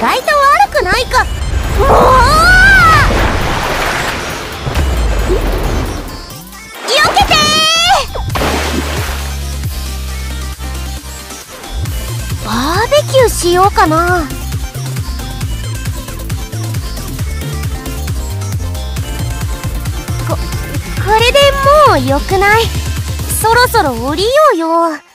外と悪くないか。もうよけてバーベキューしようかな。ここれでもうよくない。そろそろ降りようよ。